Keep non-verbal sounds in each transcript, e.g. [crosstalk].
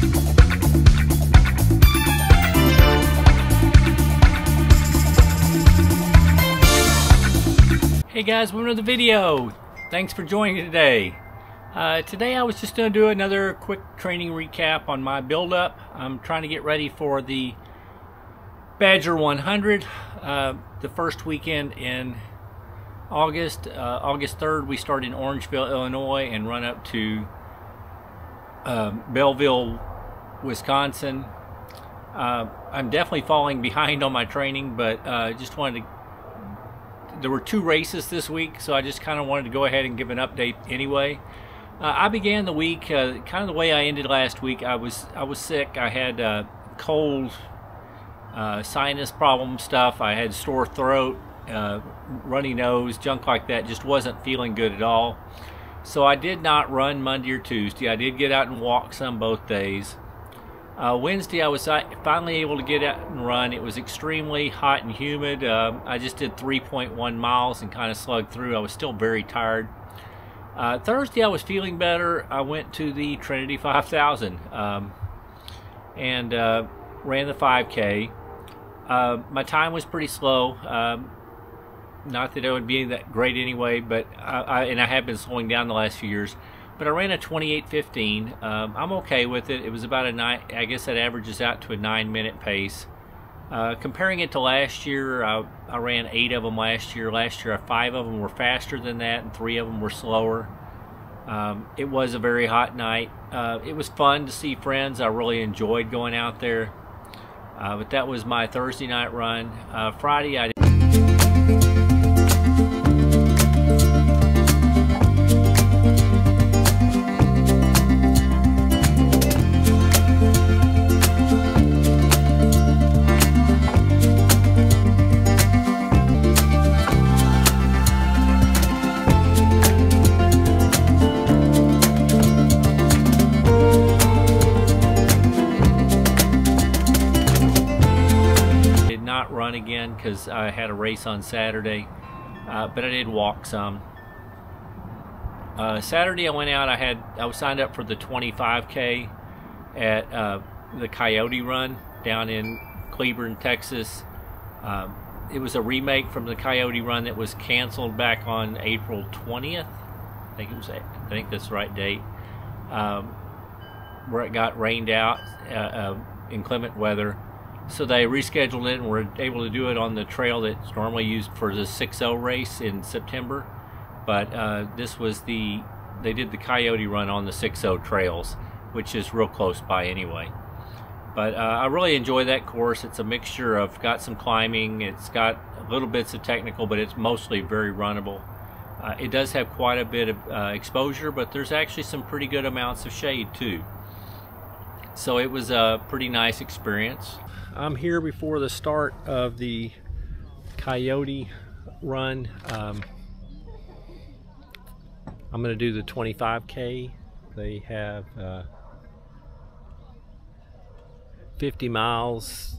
Hey guys, welcome to the video. Thanks for joining today. Uh, today I was just going to do another quick training recap on my build-up. I'm trying to get ready for the Badger 100, uh, the first weekend in August. Uh, August 3rd we start in Orangeville, Illinois and run up to um, Belleville, Wisconsin. Uh, I'm definitely falling [laughs] behind on my training, but uh, just wanted to there were two races this week, so I just kind of wanted to go ahead and give an update anyway. Uh, I began the week uh, kind of the way I ended last week. I was I was sick. I had uh, cold, uh, sinus problem stuff. I had sore throat, runny nose, junk like that. Just wasn't feeling good at all. So I did not run Monday or Tuesday. I did get out and walk some both days. Uh, Wednesday, I was finally able to get out and run. It was extremely hot and humid. Uh, I just did 3.1 miles and kind of slugged through. I was still very tired. Uh, Thursday, I was feeling better. I went to the Trinity 5000 um, and uh, ran the 5K. Uh, my time was pretty slow. Um, not that it would be that great anyway, but I, I, and I have been slowing down the last few years but I ran a 28.15. Um, I'm okay with it. It was about a nine. I guess that averages out to a nine-minute pace. Uh, comparing it to last year, I, I, ran eight of them last year. Last year, five of them were faster than that, and three of them were slower. Um, it was a very hot night. Uh, it was fun to see friends. I really enjoyed going out there. Uh, but that was my Thursday night run. Uh, Friday, I. run again because I had a race on Saturday, uh, but I did walk some. Uh, Saturday I went out. I had I was signed up for the 25k at uh, the Coyote Run down in Cleburne, Texas. Um, it was a remake from the Coyote Run that was canceled back on April 20th. I think it was. I think that's the right date. Um, where it got rained out, uh, uh, inclement weather so they rescheduled it and were able to do it on the trail that's normally used for the 6-0 race in September. But uh, this was the, they did the Coyote run on the 6-0 trails, which is real close by anyway. But uh, I really enjoy that course. It's a mixture of, got some climbing, it's got little bits of technical, but it's mostly very runnable. Uh, it does have quite a bit of uh, exposure, but there's actually some pretty good amounts of shade too. So it was a pretty nice experience. I'm here before the start of the Coyote run. Um, I'm going to do the 25K. They have uh, 50 miles,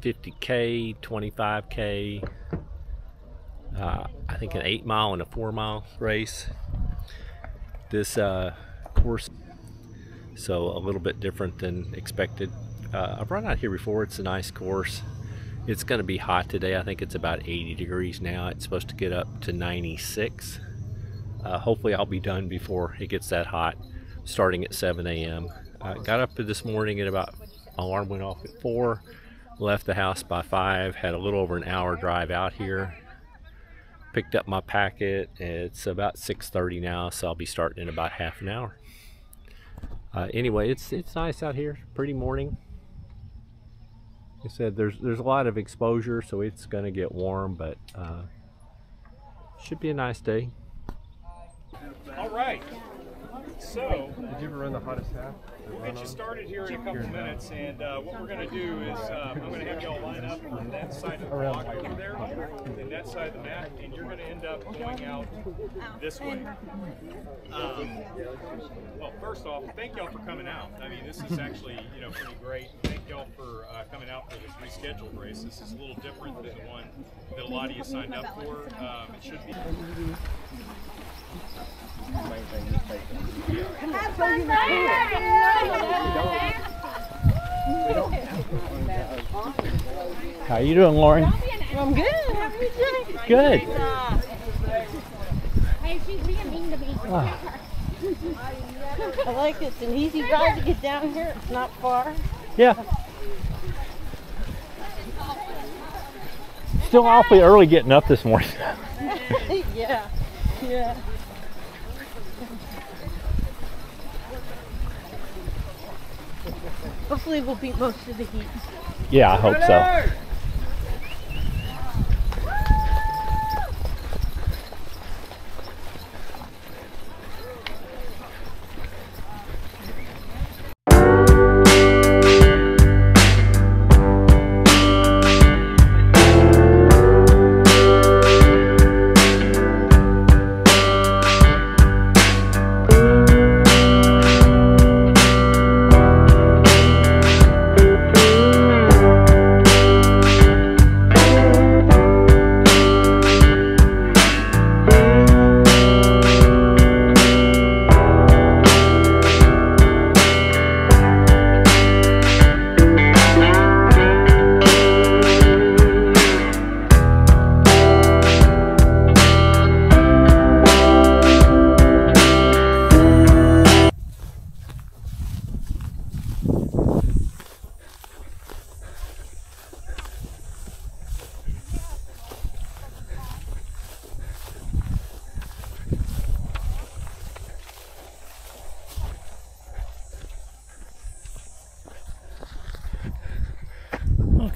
50K, 25K, uh, I think an 8 mile and a 4 mile race. This uh, course, so a little bit different than expected. Uh, I've run out here before. It's a nice course. It's going to be hot today. I think it's about 80 degrees now. It's supposed to get up to 96. Uh, hopefully I'll be done before it gets that hot starting at 7 a.m. Uh, got up this morning at about, alarm went off at 4, left the house by 5, had a little over an hour drive out here, picked up my packet. It's about 6.30 now, so I'll be starting in about half an hour. Uh, anyway, it's it's nice out here. Pretty morning. I said there's there's a lot of exposure, so it's going to get warm, but uh, should be a nice day. All right. So, did you ever run the hottest half? We'll get you started here in a couple minutes, and uh, what we're going to do is um, I'm going to have you all line up on that side of the block over there, and that side of the mat, and you're going to end up going out this way. Um, well, first off, thank y'all for coming out. I mean, this is actually you know pretty great. Thank y'all for uh, coming out for this rescheduled race. This is a little different than the one that a lot of you signed up for. Um, it should be. How you doing, Lauren? I'm good. How are you doing? Good. Hey, she's being mean to me. Ah. I like it. It's an easy ride to get down here. It's not far. Yeah. Still awfully early getting up this morning. [laughs] yeah. Yeah. Hopefully we'll beat most of the heat. Yeah, I hope so.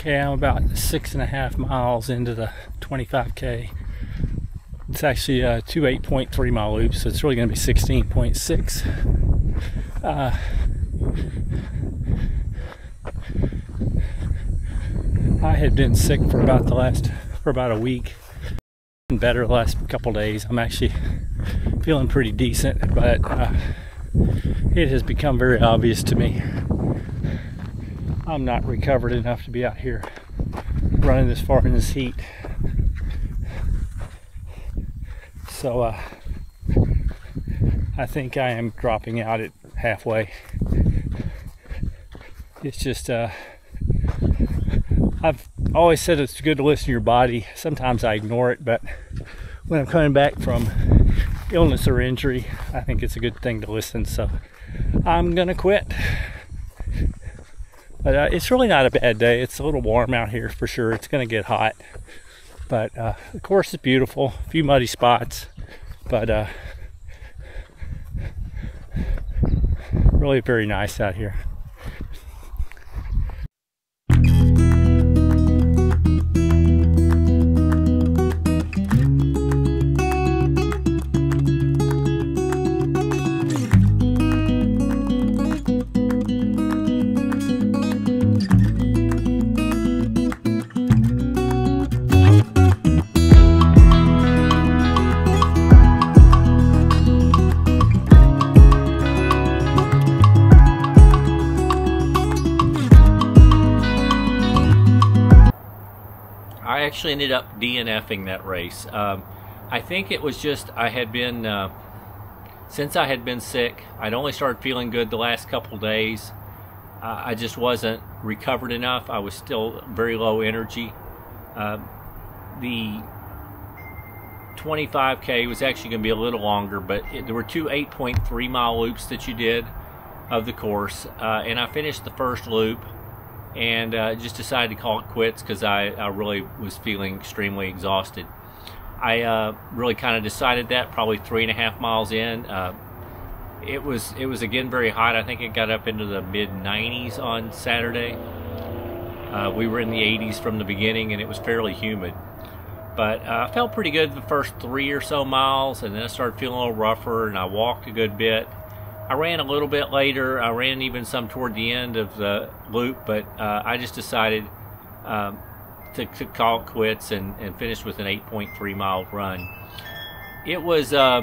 Okay, I'm about six and a half miles into the 25k. It's actually uh, two 8.3 mile loops, so it's really going to be 16.6. Uh, I had been sick for about the last for about a week. Been better the last couple days. I'm actually feeling pretty decent, but uh, it has become very obvious to me I'm not recovered enough to be out here running this far in this heat. So uh, I think I am dropping out at halfway. It's just uh, I've always said it's good to listen to your body. Sometimes I ignore it, but when I'm coming back from illness or injury, I think it's a good thing to listen. So I'm gonna quit. But uh, it's really not a bad day. It's a little warm out here for sure. It's going to get hot. But uh, the course is beautiful. A few muddy spots. But uh, really very nice out here. Actually ended up DNFing that race. Um, I think it was just I had been uh, since I had been sick. I'd only started feeling good the last couple days. Uh, I just wasn't recovered enough. I was still very low energy. Uh, the 25k was actually going to be a little longer, but it, there were two 8.3 mile loops that you did of the course, uh, and I finished the first loop and uh, just decided to call it quits because I, I really was feeling extremely exhausted. I uh, really kind of decided that probably three and a half miles in. Uh, it was it was again very hot. I think it got up into the mid 90s on Saturday. Uh, we were in the 80s from the beginning, and it was fairly humid. But uh, I felt pretty good the first three or so miles, and then I started feeling a little rougher, and I walked a good bit. I ran a little bit later. I ran even some toward the end of the loop, but uh, I just decided um, to, to, call it quits and, and finish with an 8.3 mile run. It was uh,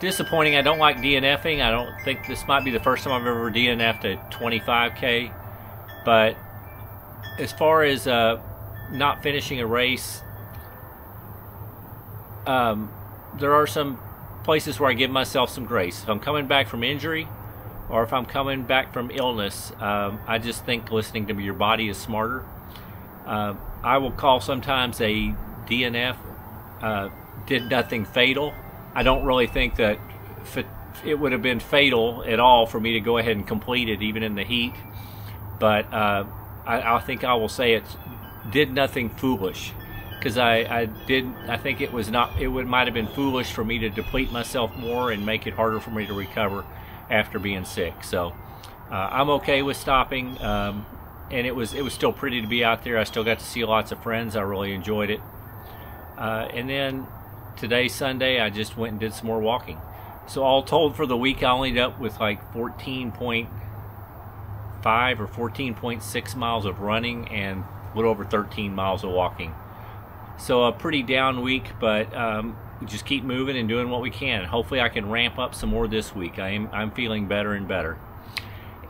disappointing. I don't like DNFing. I don't think this might be the first time I've ever DNF'd a 25k, but as far as uh, not finishing a race, um, there are some places where I give myself some grace. If I'm coming back from injury, or if I'm coming back from illness, um, I just think listening to your body is smarter. Uh, I will call sometimes a DNF uh, did nothing fatal. I don't really think that it would have been fatal at all for me to go ahead and complete it, even in the heat. But uh, I, I, think I will say it did nothing foolish because I, I did I think it was not it would might have been foolish for me to deplete myself more and make it harder for me to recover after being sick. So uh, I'm okay with stopping. Um, and it was it was still pretty to be out there. I still got to see lots of friends. I really enjoyed it. Uh, and then today Sunday, I just went and did some more walking. So all told, for the week, I only ended up with like 14.5 or 14.6 miles of running and a little over 13 miles of walking. So a pretty down week, but um, just keep moving and doing what we can. Hopefully, I can ramp up some more this week. I am I'm feeling better and better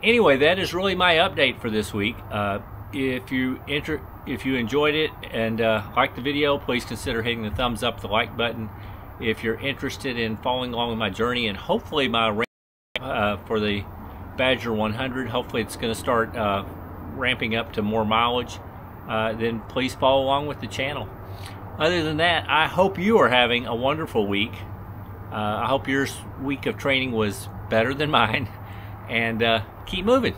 anyway, that is really my update for this week. Uh, if you enter, if you enjoyed it and uh, liked the video, please consider hitting the thumbs up, the like button. If you're interested in following along with my journey and hopefully my uh, for the Badger 100, hopefully it's going to start uh, ramping up to more mileage. Uh, then please follow along with the channel. Other than that, I hope you are having a wonderful week. Uh, I hope your week of training was better than mine and uh, keep moving.